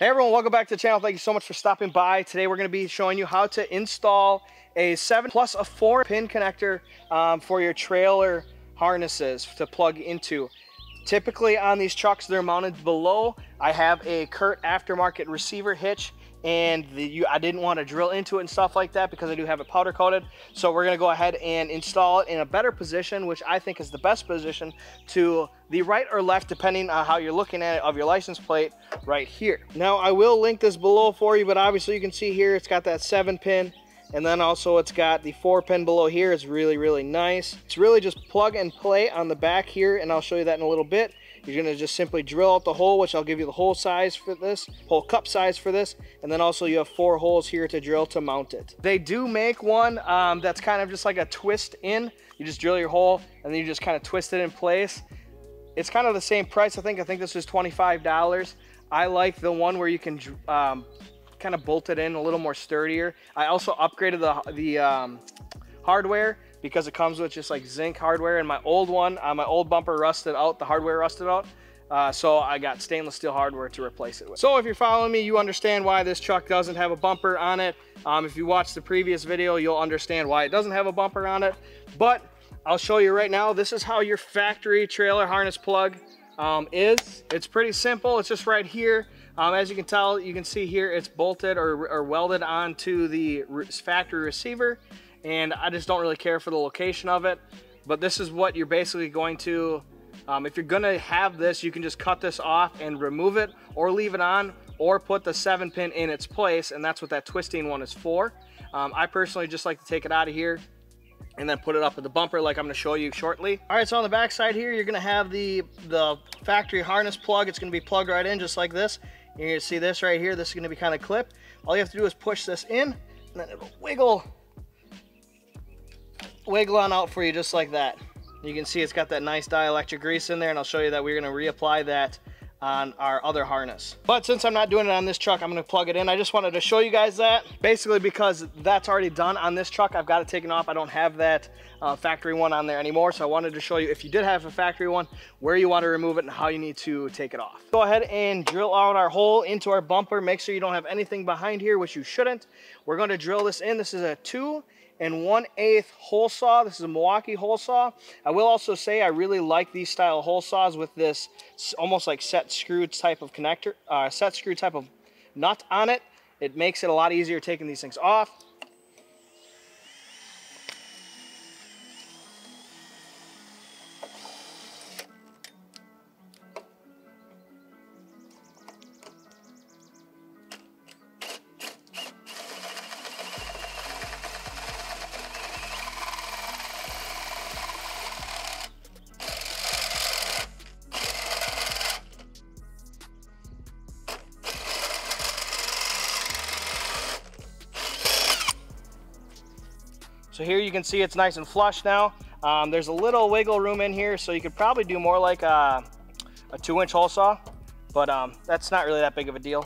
Hey everyone, welcome back to the channel. Thank you so much for stopping by. Today we're going to be showing you how to install a 7 plus a 4 pin connector um, for your trailer harnesses to plug into. Typically on these trucks they're mounted below. I have a Curt aftermarket receiver hitch and the, you, I didn't want to drill into it and stuff like that because I do have it powder coated. So we're gonna go ahead and install it in a better position, which I think is the best position to the right or left, depending on how you're looking at it of your license plate right here. Now I will link this below for you, but obviously you can see here, it's got that seven pin and then also it's got the four pin below here. It's really, really nice. It's really just plug and play on the back here, and I'll show you that in a little bit. You're gonna just simply drill out the hole, which I'll give you the hole size for this, hole cup size for this, and then also you have four holes here to drill to mount it. They do make one um, that's kind of just like a twist in. You just drill your hole, and then you just kind of twist it in place. It's kind of the same price, I think. I think this is $25. I like the one where you can um, kind of bolt it in a little more sturdier. I also upgraded the, the um, hardware because it comes with just like zinc hardware and my old one, uh, my old bumper rusted out, the hardware rusted out. Uh, so I got stainless steel hardware to replace it with. So if you're following me, you understand why this truck doesn't have a bumper on it. Um, if you watched the previous video, you'll understand why it doesn't have a bumper on it. But I'll show you right now, this is how your factory trailer harness plug um, is. It's pretty simple, it's just right here. Um, as you can tell, you can see here, it's bolted or, or welded onto the factory receiver and I just don't really care for the location of it. But this is what you're basically going to, um, if you're gonna have this, you can just cut this off and remove it or leave it on or put the seven pin in its place and that's what that twisting one is for. Um, I personally just like to take it out of here and then put it up at the bumper like I'm gonna show you shortly. All right, so on the back side here, you're gonna have the, the factory harness plug. It's gonna be plugged right in just like this. You're gonna see this right here. This is gonna be kind of clipped. All you have to do is push this in and then it'll wiggle wiggle on out for you just like that. You can see it's got that nice dielectric grease in there and I'll show you that we're gonna reapply that on our other harness. But since I'm not doing it on this truck, I'm gonna plug it in. I just wanted to show you guys that. Basically because that's already done on this truck, I've got it taken off. I don't have that uh, factory one on there anymore. So I wanted to show you if you did have a factory one, where you wanna remove it and how you need to take it off. Go ahead and drill out our hole into our bumper. Make sure you don't have anything behind here, which you shouldn't. We're gonna drill this in. This is a two and 1 8 hole saw. This is a Milwaukee hole saw. I will also say I really like these style hole saws with this almost like set screw type of connector, uh, set screw type of nut on it. It makes it a lot easier taking these things off. So here you can see it's nice and flush now. Um, there's a little wiggle room in here, so you could probably do more like a, a two inch hole saw, but um, that's not really that big of a deal.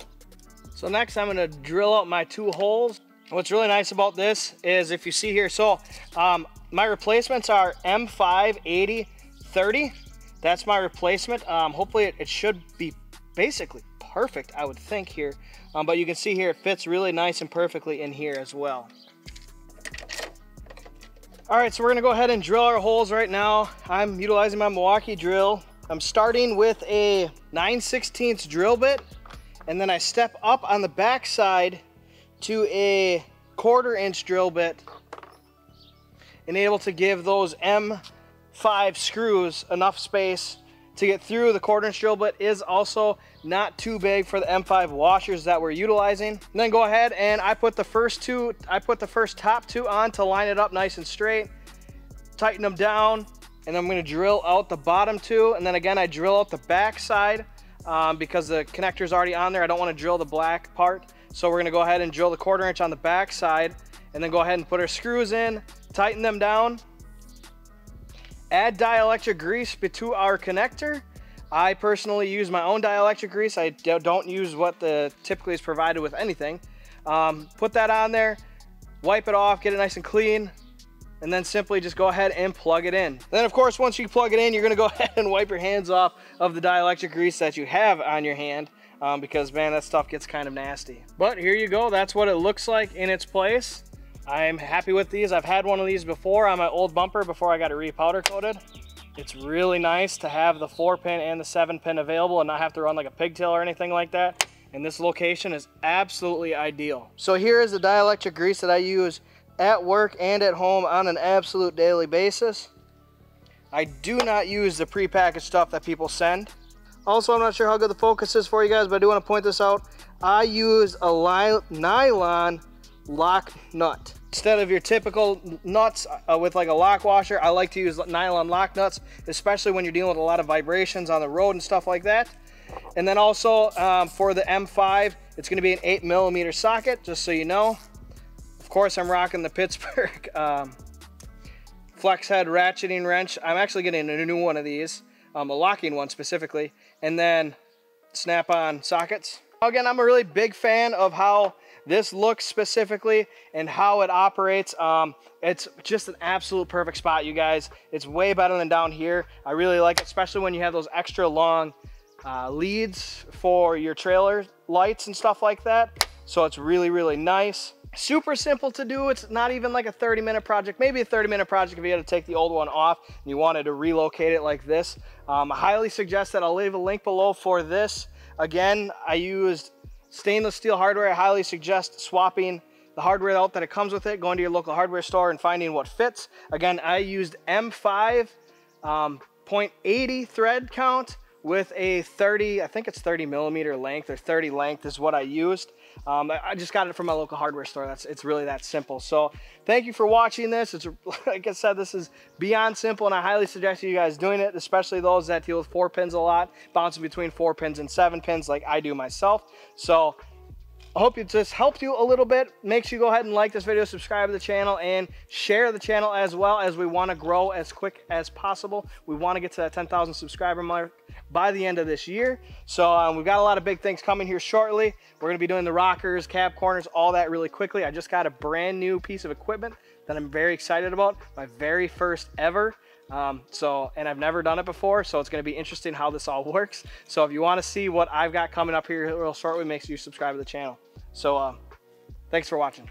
So next I'm gonna drill out my two holes. What's really nice about this is if you see here, so um, my replacements are M5 80 30. That's my replacement. Um, hopefully it, it, should be basically perfect, I would think here. Um, but you can see here, it fits really nice and perfectly in here as well. All right, so we're gonna go ahead and drill our holes right now. I'm utilizing my Milwaukee drill. I'm starting with a 9 16 drill bit, and then I step up on the back side to a quarter inch drill bit and able to give those M5 screws enough space to get through. The quarter inch drill bit is also not too big for the M5 washers that we're utilizing. And then go ahead and I put the first two, I put the first top two on to line it up nice and straight, tighten them down, and I'm gonna drill out the bottom two. And then again, I drill out the back side um, because the connector's already on there. I don't wanna drill the black part. So we're gonna go ahead and drill the quarter inch on the back side and then go ahead and put our screws in, tighten them down, add dielectric grease to our connector. I personally use my own dielectric grease. I don't use what the typically is provided with anything. Um, put that on there, wipe it off, get it nice and clean, and then simply just go ahead and plug it in. Then of course, once you plug it in, you're gonna go ahead and wipe your hands off of the dielectric grease that you have on your hand. um, because man, that stuff gets kind of nasty. But here you go. That's what it looks like in its place. I'm happy with these. I've had one of these before on my old bumper before I got it repowder coated. It's really nice to have the four pin and the seven pin available and not have to run like a pigtail or anything like that. And this location is absolutely ideal. So here is the dielectric grease that I use at work and at home on an absolute daily basis. I do not use the prepackaged stuff that people send. Also, I'm not sure how good the focus is for you guys, but I do want to point this out. I use a nylon lock nut. Instead of your typical nuts uh, with like a lock washer, I like to use nylon lock nuts, especially when you're dealing with a lot of vibrations on the road and stuff like that. And then also um, for the M5, it's gonna be an eight millimeter socket, just so you know. Of course, I'm rocking the Pittsburgh um, flex head ratcheting wrench. I'm actually getting a new one of these, um, a locking one specifically, and then snap-on sockets. Again, I'm a really big fan of how this looks specifically and how it operates. Um, it's just an absolute perfect spot, you guys. It's way better than down here. I really like it, especially when you have those extra long uh, leads for your trailer lights and stuff like that. So it's really, really nice. Super simple to do. It's not even like a 30 minute project, maybe a 30 minute project if you had to take the old one off and you wanted to relocate it like this. Um, I highly suggest that I'll leave a link below for this. Again, I used stainless steel hardware. I highly suggest swapping the hardware out that it comes with it, going to your local hardware store and finding what fits. Again, I used M5 um, 0.80 thread count with a 30, I think it's 30 millimeter length or 30 length is what I used. Um, I just got it from my local hardware store. That's It's really that simple. So thank you for watching this. It's Like I said, this is beyond simple and I highly suggest you guys doing it, especially those that deal with four pins a lot, bouncing between four pins and seven pins like I do myself. So I hope it just helped you a little bit. Make sure you go ahead and like this video, subscribe to the channel, and share the channel as well as we want to grow as quick as possible. We want to get to that 10,000 subscriber mark by the end of this year. So um, we've got a lot of big things coming here shortly. We're going to be doing the rockers, cab corners, all that really quickly. I just got a brand new piece of equipment that I'm very excited about. My very first ever. Um, so, and I've never done it before, so it's going to be interesting how this all works. So if you want to see what I've got coming up here real shortly, make sure you subscribe to the channel. So uh, thanks for watching.